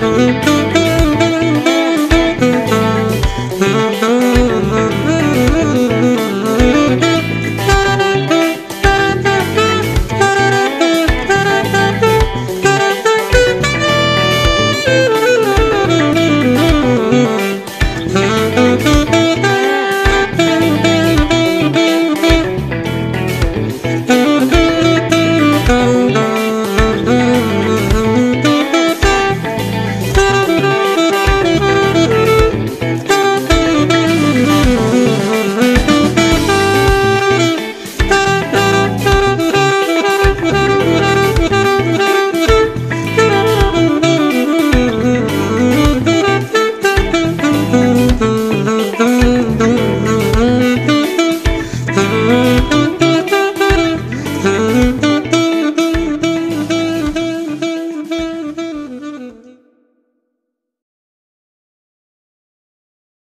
Música